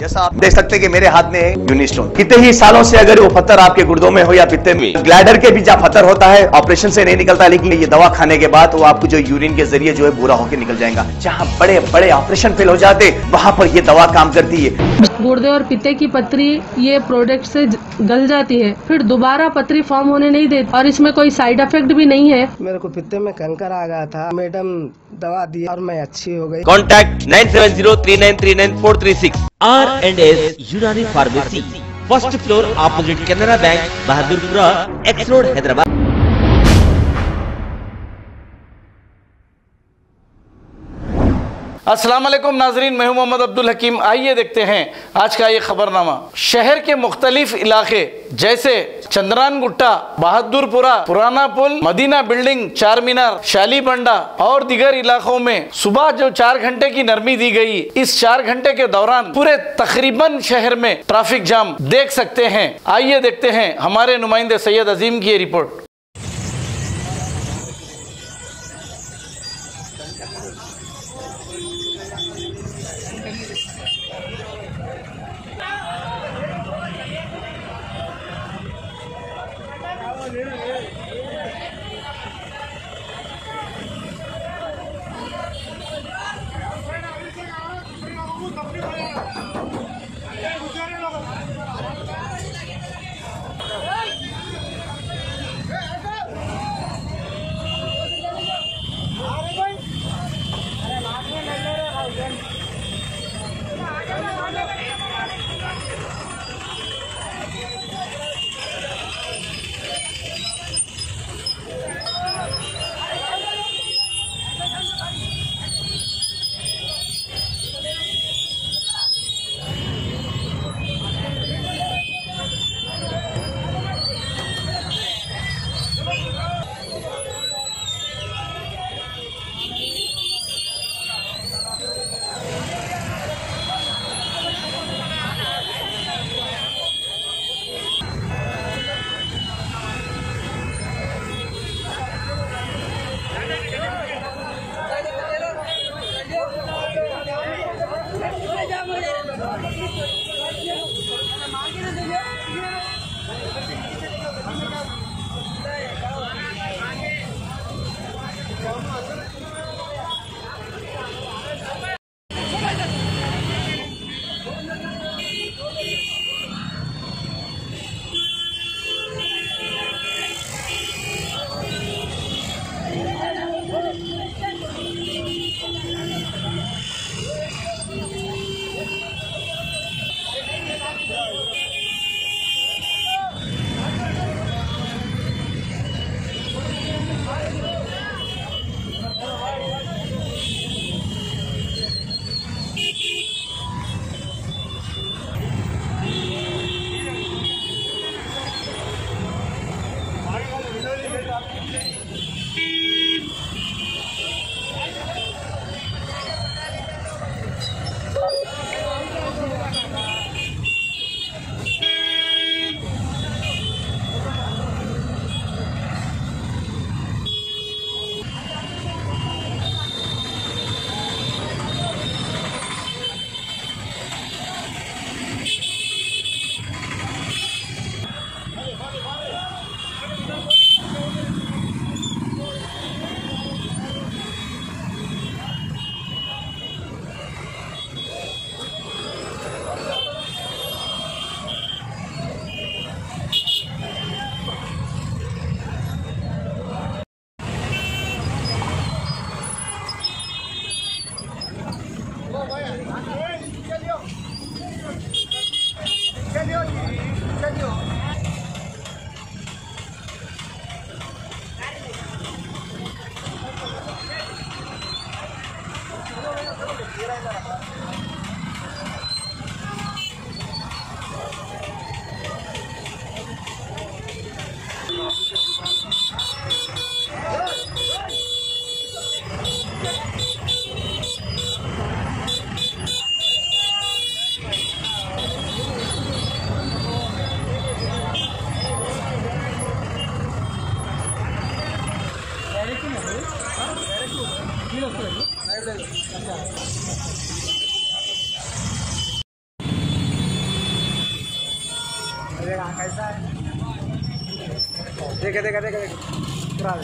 जैसा आप देख सकते कि मेरे हाथ में यूनिस्टोन कितने ही सालों से अगर वो पत्थर आपके गुर्दों में हो या पित्ते में ग्लाइडर के भी जहाँ पत्थर होता है ऑपरेशन से नहीं निकलता लेकिन ये दवा खाने के बाद वो आपको जो यूरिन के जरिए जो है बुरा होकर निकल जाएगा जहाँ बड़े बड़े ऑपरेशन फेल हो जाते वहाँ पर ये दवा काम करती है गुर्दे और पित्ते की पत्री ये प्रोडक्ट से गल जाती है फिर दोबारा पत्री फॉर्म होने नहीं देती और इसमें कोई साइड इफेक्ट भी नहीं है मेरे को पित्ते में कंकर आ गया था मैडम दवा दी और मैं अच्छी हो गई contact nine seven zero three nine three nine four three six R&S Unani Pharmacy, first floor opposite Canara Bank, Bahadurpura, X Road, Hyderabad. अस्सलाम वालेकुम नाजरीन मैं मोहम्मद अब्दुल हकीम आइए देखते हैं आज का ये खबरनामा शहर के मुख्तलिफ इलाके जैसे चंद्रान गुट्टा बहादुरपुरा पुराना पुल मदीना बिल्डिंग चार मीनार शाली बंडा और दिगर इलाकों में सुबह जो चार घंटे की नरमी दी गई इस चार घंटे के दौरान पूरे तकरीबन शहर में ट्रैफिक जाम देख सकते हैं आइए देखते हैं हमारे नुमाइंदे सैयद अजीम की रिपोर्ट Thank you. Gracias. कैसा है देखे देखे देखे देखे पूरा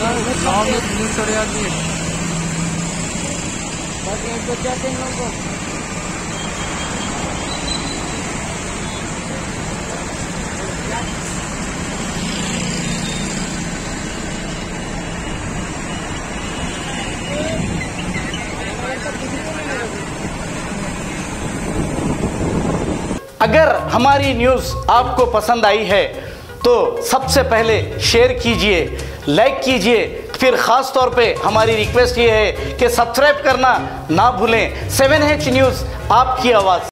में चढ़ जाती है अगर हमारी न्यूज़ आपको पसंद आई है तो सबसे पहले शेयर कीजिए लाइक कीजिए फिर ख़ास तौर पे हमारी रिक्वेस्ट ये है कि सब्सक्राइब करना ना भूलें सेवन एच न्यूज़ आपकी आवाज़